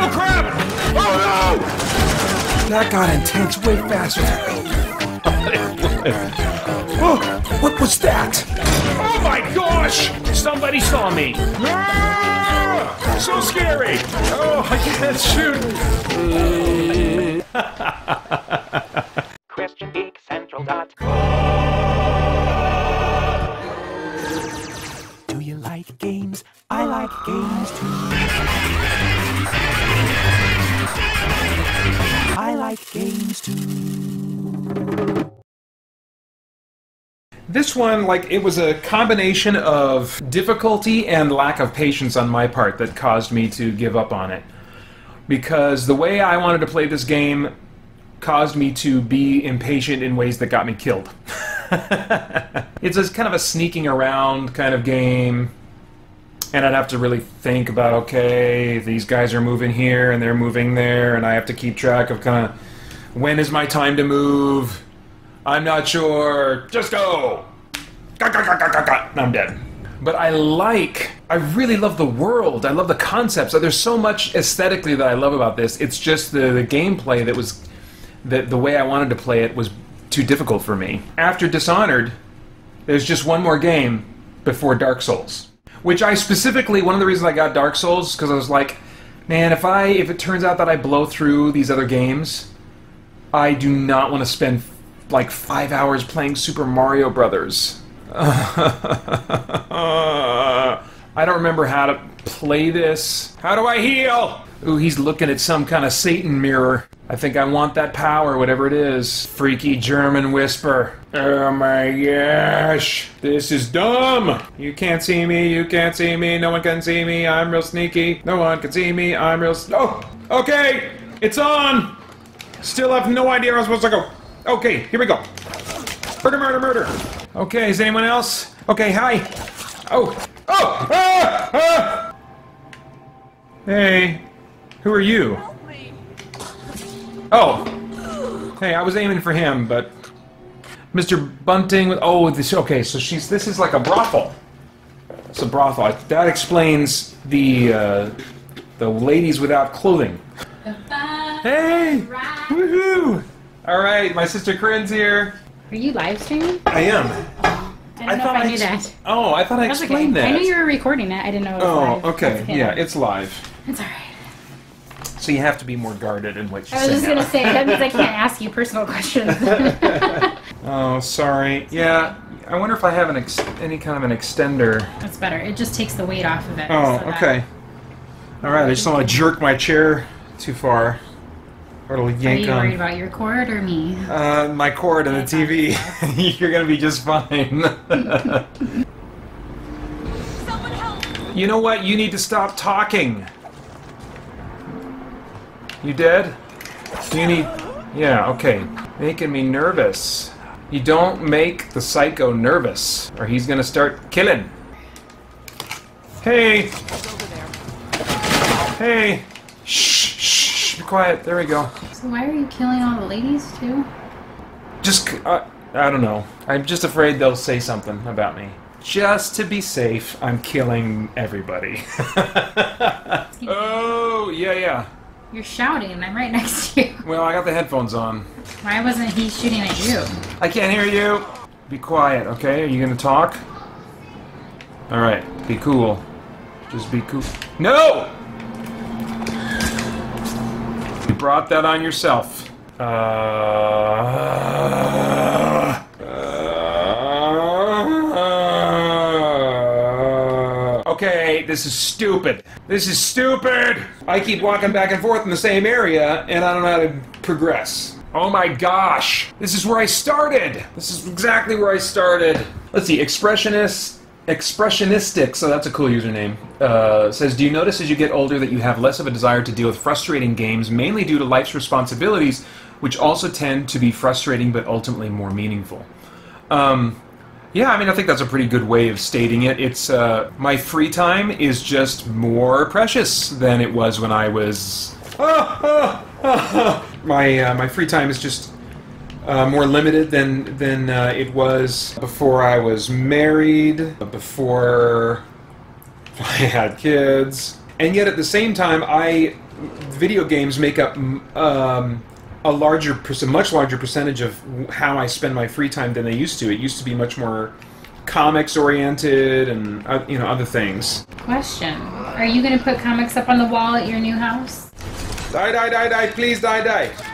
Oh crap! Oh no! That got intense way faster oh, what was that? Oh my gosh! Somebody saw me! Ah, so scary! Oh, I can't shoot! ChristianGeekCentral.com Do you like games? I like games too. This one, like, it was a combination of difficulty and lack of patience on my part that caused me to give up on it. Because the way I wanted to play this game caused me to be impatient in ways that got me killed. it's a kind of a sneaking around kind of game, and I'd have to really think about okay, these guys are moving here and they're moving there, and I have to keep track of kind of when is my time to move I'm not sure. Just go. I'm dead. But I like, I really love the world. I love the concepts. There's so much aesthetically that I love about this. It's just the, the gameplay that was, the, the way I wanted to play it was too difficult for me. After Dishonored, there's just one more game before Dark Souls. Which I specifically, one of the reasons I got Dark Souls, because I was like, man, if I, if it turns out that I blow through these other games, I do not want to spend like five hours playing Super Mario Brothers. I don't remember how to play this. How do I heal? Ooh, he's looking at some kind of Satan mirror. I think I want that power, whatever it is. Freaky German whisper. Oh my gosh. This is dumb. You can't see me, you can't see me, no one can see me, I'm real sneaky. No one can see me, I'm real. Oh! Okay! It's on! Still have no idea where I'm supposed to go. Okay, here we go. Murder, murder, murder. Okay, is anyone else? Okay, hi. Oh, oh, ah, ah. Hey, who are you? Oh, hey, I was aiming for him, but Mr. Bunting. With, oh, this. Okay, so she's. This is like a brothel. It's a brothel. That explains the uh, the ladies without clothing. Hey, woohoo! All right, my sister Corinne's here. Are you live streaming? I am. I don't know if I knew ex- that. Oh, I thought I That's okay. explained that. I knew you were recording it. I didn't know it was Oh, live. okay. Yeah, it's live. It's alright. So you have to be more guarded in what you say. I was just now. gonna say, that means I can't ask you personal questions. Oh, sorry. Yeah, I wonder if I have an ex- any kind of an extender. That's better. It just takes the weight off of it. Oh, so that- okay. All right. I just don't want to jerk my chair too far, or it'll Are yank you worried on about your cord or me? uh, my cord and the TV. You're gonna be just fine. you know what? You need to stop talking. You dead? You need. Yeah. Okay. Making me nervous. You don't make the psycho nervous, or he's gonna start killing. Hey. Hey. Shh. Quiet. There we go. So why are you killing all the ladies too? Just, uh, I don't know. I'm just afraid they'll say something about me. Just to be safe, I'm killing everybody. oh, yeah, yeah. You're shouting. I'm right next to you. Well, I got the headphones on. Why wasn't he shooting at you? I can't hear you. Be quiet, okay? Are you gonna talk? Alright, be cool. Just be cool. No! Brought that on yourself. Uh, uh, okay, this is stupid. This is stupid! I keep walking back and forth in the same area, and I don't know how to progress. Oh my gosh! This is where I started! This is exactly where I started. Let's see, expressionist. Expressionistic, so that's a cool username. Uh, says, Do you notice as you get older that you have less of a desire to deal with frustrating games, mainly due to life's responsibilities, which also tend to be frustrating but ultimately more meaningful? Um, yeah, I mean, I think that's a pretty good way of stating it. It's uh, my free time is just more precious than it was when I was. my uh, my free time is just uh, more limited than than uh, it was before I was married, before I had kids, and yet at the same time, I video games make up um, a larger, a much larger percentage of how I spend my free time than they used to. It used to be much more comics oriented and uh, you know other things. Question: Are you gonna put comics up on the wall at your new house? Die, die, die, die! Please, die, die!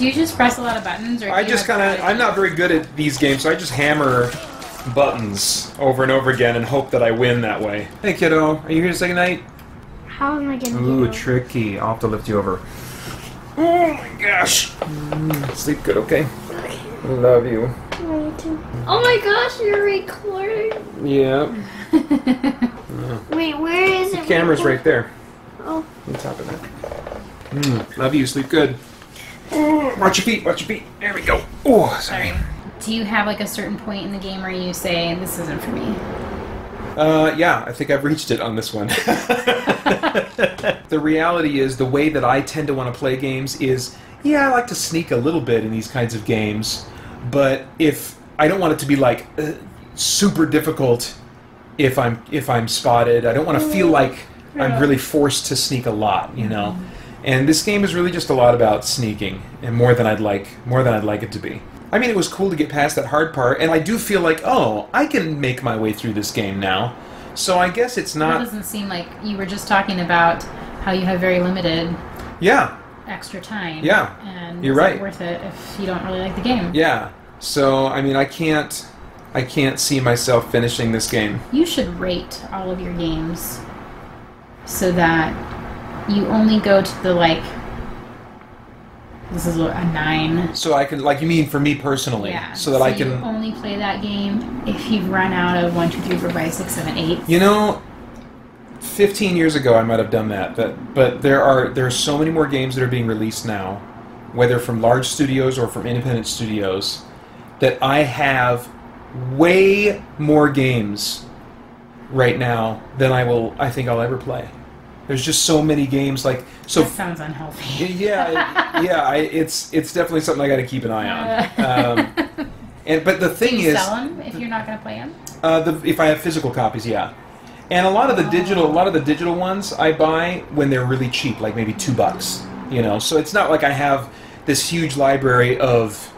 Do you just press a lot of buttons, or I just kind of, I'm not very good at these games, so I just hammer buttons over and over again and hope that I win that way. Hey, kiddo, are you here to say goodnight? How am I gonna Ooh, get tricky. I'll have to lift you over. Oh my gosh. Mm, sleep good, okay? Love you. Wait, Oh my gosh, you're recording. Yeah. Wait, where is it? Camera's right there. Oh. On top of that. Mm, love you. Sleep good. Oh, watch your feet. Watch your feet. There we go. Oh, sorry. Sorry. Do you have like a certain point in the game where you say this isn't for me? Uh, yeah, I think I've reached it on this one. the reality is, the way that I tend to want to play games is, yeah, I like to sneak a little bit in these kinds of games, but if I don't want it to be like uh, super difficult, if I'm if I'm spotted, I don't want to feel like I'm really forced to sneak a lot, you know. And this game is really just a lot about sneaking, and more than I'd like, more than I'd like it to be. I mean, it was cool to get past that hard part, and I do feel like, oh, I can make my way through this game now. So I guess it's not. doesn't seem like you were just talking about how you have very limited Yeah, extra time. Yeah, and you're it right. worth it if you don't really like the game. yeah. So I mean, I can't, I can't see myself finishing this game. You should rate all of your games so that you only go to the like. This is a nine. So I can, like, you mean for me personally, Yeah. so that I you can. only play that game if you've run out of one, two, three, four, five, six, seven, eight. You know, 15 years ago I might have done that, but but there are there are so many more games that are being released now, whether from large studios or from independent studios, that I have way more games right now than I will I think I'll ever play. There's just so many games like so that sounds unhealthy. yeah, yeah, I, it's it's definitely something I got to keep an eye on. Um, and but the thing you is, sell them if you're not going to play them? uh, the, if I have physical copies, yeah. And a lot of the digital, a lot of the digital ones I buy when they're really cheap, like maybe two bucks. You know, so it's not like I have this huge library of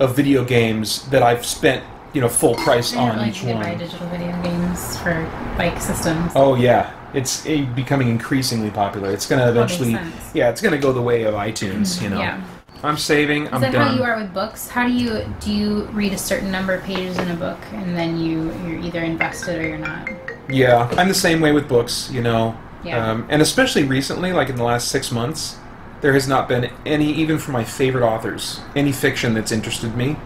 of video games that I've spent you know full price I on like each to buy digital video games for bike systems. Oh yeah, it's eh, becoming increasingly popular. It's going to That makes eventually, sense. yeah, it's going to go the way of iTunes. You know, Yeah. I'm saving. Is I'm that done. how you are with books? How do you do you read a certain number of pages in a book and then you you're either invested or you're not? Yeah, I'm the same way with books, you know. Yeah. Um, and especially recently, like in the last six months, there has not been any, even for my favorite authors, any fiction that's interested me.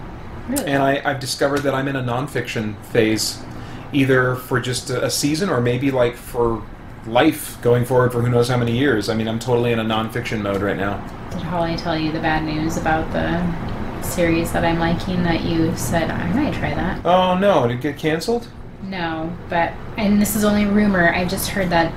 Really? And I, I've discovered that I'm in a nonfiction phase, either for just a, a season or maybe like for life going forward for who knows how many years. I mean, I'm totally in a nonfiction mode right now. Did Holly tell you the bad news about the series that I'm liking that you said I might try that? Oh no, did it get canceled? No, but and this is only rumor. I just heard that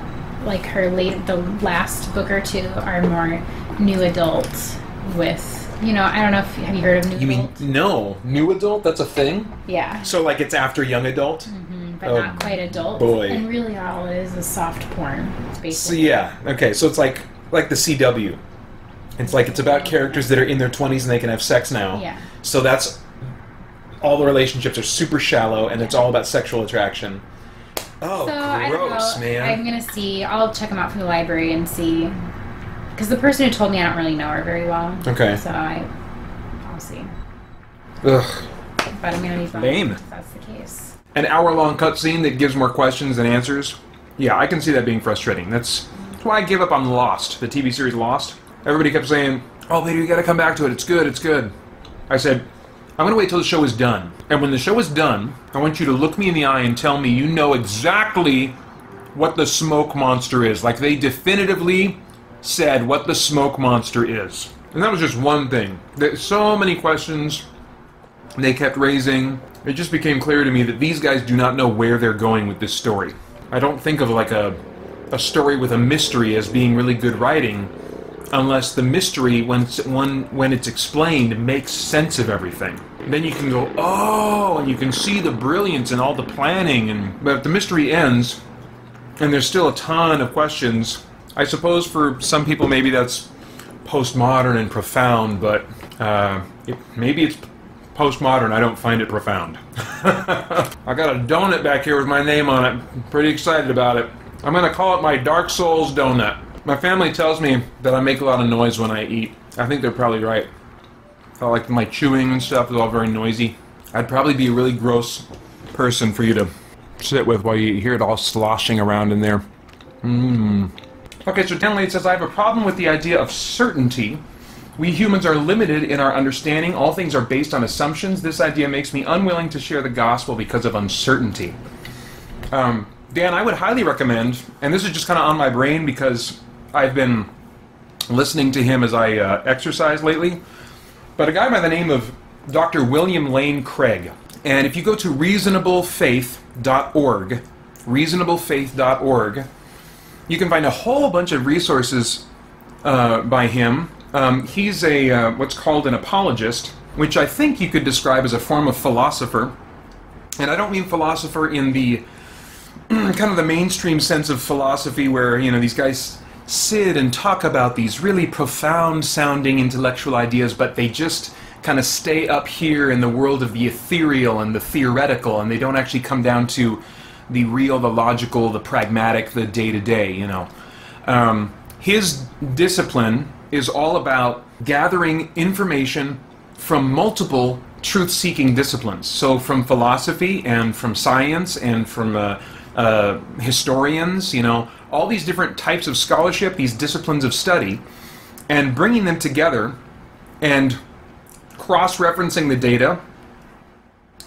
like her late the last book or two are more new adult with you know I don't know if have you heard of new adult. You mean no new adult? That's a thing. yeah, So like it's after young adult. Mhm, but Oh, not quite adult. boy. And really, all it is is soft porn. Basically. So Basically. yeah, okay. So it's like like the CW. It's like it's about characters that are in their twenties and they can have sex now. Yeah. So that's all the relationships are super shallow and it's all about sexual attraction. Oh, So I don't gross, know. man. I'm gonna see. I'll check them out from the library and see. Because the person who told me I don't really know her very well. Okay. So I, I'll see. Ugh. But I'm gonna be bummed Lame. if that's the case. An hour-long cutscene that gives more questions than answers. Yeah, I can see that being frustrating. That's, that's why I gave up on Lost, the TV series Lost. Everybody kept saying, "Oh, Peter, you got to come back to it. It's good. It's good." I said, "I'm gonna wait till the show is done. And when the show is done, I want you to look me in the eye and tell me you know exactly what the smoke monster is. Like they definitively said what the smoke monster is." And that was just one thing. There's so many questions they kept raising. It just became clear to me that these guys do not know where they're going with this story. I don't think of like a a story with a mystery as being really good writing unless the mystery when it's, when when it's explained makes sense of everything. Then you can go, "Oh," and you can see the brilliance and all the planning and but if the mystery ends and there's still a ton of questions I suppose for some people maybe that's postmodern and profound, but uh, it, maybe it's postmodern. I don't find it profound. I got a donut back here with my name on it. I'm pretty excited about it. I'm gonna call it my Dark Souls donut. My family tells me that I make a lot of noise when I eat. I think they're probably right. I like my chewing and stuff is all very noisy. I'd probably be a really gross person for you to sit with while you hear it all sloshing around in there. Mmm. Okay, so Tenley says, I have a problem with the idea of certainty. We humans are limited in our understanding. All things are based on assumptions. This idea makes me unwilling to share the gospel because of uncertainty. Um, Dan, I would highly recommend, and this is just kind of on my brain because I've been listening to him as I uh, exercise lately, but a guy by the name of Dr. William Lane Craig. And if you go to reasonablefaith.org, reasonablefaith.org, you can find a whole bunch of resources uh, by him. Um, he's a uh, what's called an apologist, which I think you could describe as a form of philosopher. And I don't mean philosopher in the kind of the mainstream sense of philosophy, where you know these guys sit and talk about these really profound sounding intellectual ideas, but they just kind of stay up here in the world of the ethereal and the theoretical, and they don't actually come down to the real, the logical, the pragmatic, the day to day, you know. Um, his discipline is all about gathering information from multiple truth seeking disciplines. So, from philosophy and from science and from uh, uh, historians, you know, all these different types of scholarship, these disciplines of study, and bringing them together and cross referencing the data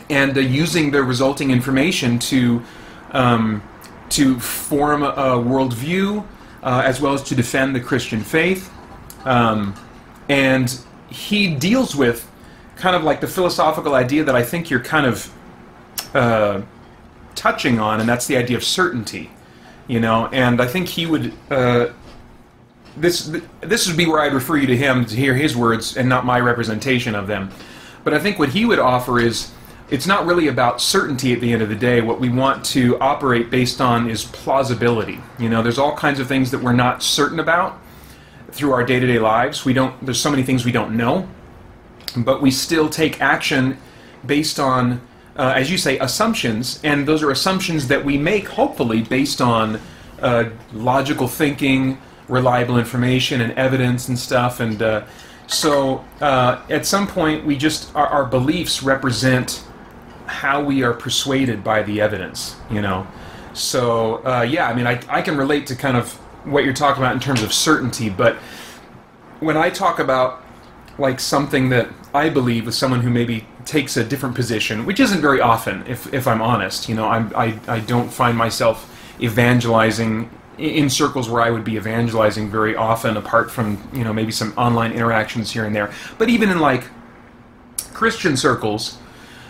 and uh, using the resulting information to um, to form a, worldview uh, as well as to defend the Christian faith. Um, and he deals with kind of like the philosophical idea that I think you're kind of uh, touching on, and that's the idea of certainty. You know, and I think he would. Uh, this this would be where I'd refer you to him to hear his words and not my representation of them. But I think what he would offer is it's not really about certainty at the end of the day. What we want to operate based on is plausibility. You know, there's all kinds of things that we're not certain about through our day-to-day lives. We don't there's so many things we don't know, but we still take action based on uh, as you say assumptions, and those are assumptions that we make hopefully based on uh, logical thinking, reliable information and evidence and stuff and uh, so uh, at some point we just our, our beliefs represent how we are persuaded by the evidence, you know. So uh, yeah, I mean, I, I can relate to kind of what you're talking about in terms of certainty, but when I talk about like something that I believe with someone who maybe takes a different position, which isn't very often, if, if I'm honest, you know, I'm, I, I don't find myself evangelizing in circles where I would be evangelizing very often, apart from you know maybe some online interactions here and there. But even in like Christian circles,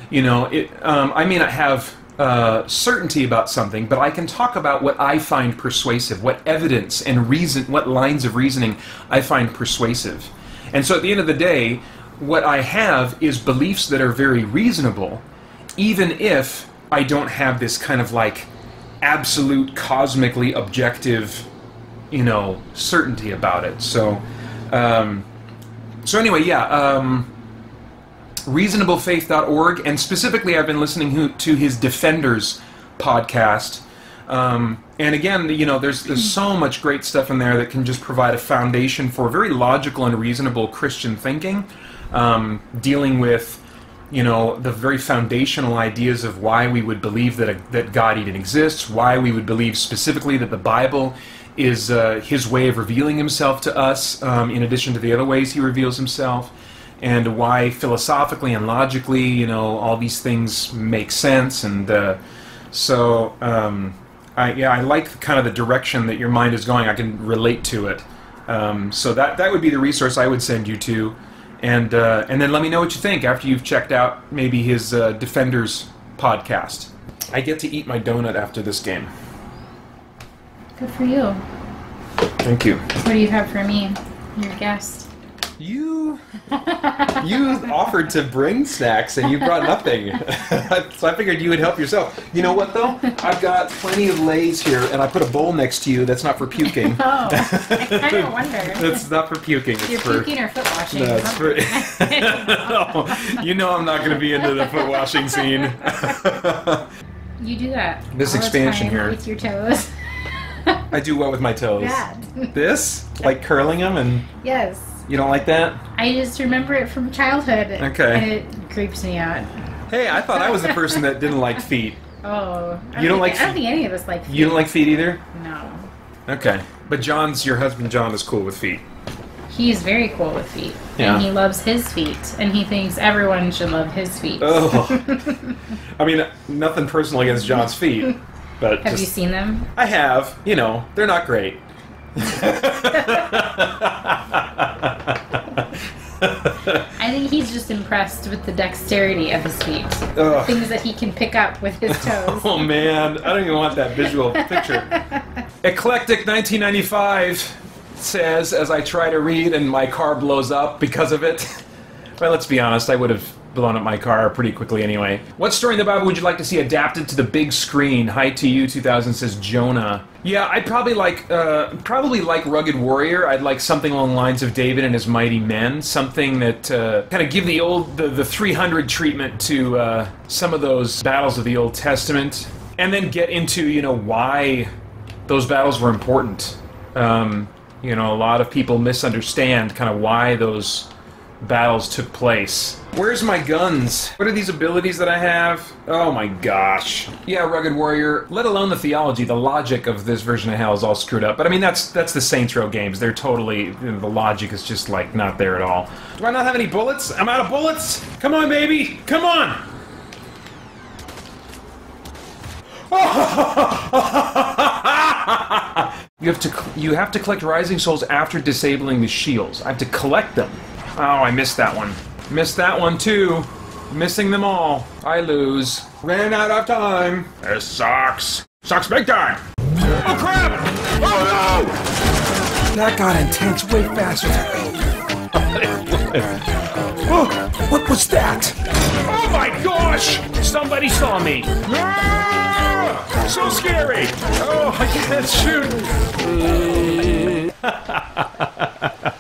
you know, it, um, I may not have uh, certainty about something, but I can talk about what I find persuasive, what evidence and reason, what lines of reasoning I find persuasive. And so at the end of the day, what I have is beliefs that are very reasonable, even if I don't have this kind of like absolute cosmically objective, you know, certainty about it. So, um, so anyway, yeah. Um, reasonablefaith.org, and specifically, I've been listening to his Defenders podcast. Um, and again, you know, there's there's so much great stuff in there that can just provide a foundation for very logical and reasonable Christian thinking, um, dealing with, you know, the very foundational ideas of why we would believe that a, that God even exists, why we would believe specifically that the Bible is uh, His way of revealing Himself to us, um, in addition to the other ways He reveals Himself and why philosophically and logically, you know, all these things make sense. And uh, so, um, I, yeah, I like kind of the direction that your mind is going. I can relate to it. Um, so that that would be the resource I would send you to, and uh, and then let me know what you think after you've checked out maybe his uh, Defenders podcast. I get to eat my donut after this game. Good for you. Thank you. What do you have for me, your guest? You you offered to bring snacks and you brought nothing. so I figured you would help yourself. You know what though? I've got plenty of lays here and I put a bowl next to you that's not for puking. Oh, I kind of wonder. That's not for puking. It's You're for puking or foot washing? no, it's for No, you know I'm not going to be into the foot washing scene. You do that. This expansion here. with your toes. I do what with my toes? Bad. This? Like curling them and yes. You don't like that? I just remember it from childhood. Okay. And it creeps me out. Hey, I thought I was the person that didn't like feet. Oh. I You don't think- like I don't think any of us like feet. You don't like feet either? No. Okay. But John's, your husband John, is cool with feet. He's very cool with feet. Yeah. And he loves his feet. And he thinks everyone should love his feet. Oh. I mean, nothing personal against John's feet, but Have just, you seen them? I have. You know, they're not great. I think he's just impressed with the dexterity of his feet. Things that he can pick up with his toes. Oh man, I don't even want that visual picture. Eclectic 1995 says as I try to read and my car blows up because of it. Well, let's be honest, I would have blown up my car pretty quickly anyway. What story in the Bible would you like to see adapted to the big screen? Hi to you 2000 says Jonah. Yeah, I'd probably like uh, probably like Rugged Warrior. I'd like something along the lines of David and his mighty men. Something that uh, kind of give the old the, the 300 treatment to uh, some of those battles of the Old Testament, and then get into you know why those battles were important. Um, you know, a lot of people misunderstand kind of why those battles took place. Where's my guns? What are these abilities that I have? Oh my gosh. Yeah, Rugged Warrior, let alone the theology, the logic of this version of hell is all screwed up. But I mean that's that's the Saints Row games. They're totally you know, the logic is just like not there at all. Do I not have any bullets? I'm out of bullets? Come on, baby! Come on! You have to you have to collect rising souls after disabling the shields. I have to collect them. Oh, I missed that one. Missed that one too. Missing them all. I lose. Ran out of time. This sucks. Sucks big time. Oh crap! Oh no! That got intense way faster oh, what was that? Oh my gosh! Somebody saw me. Ah! So scary. Oh, I can't shoot.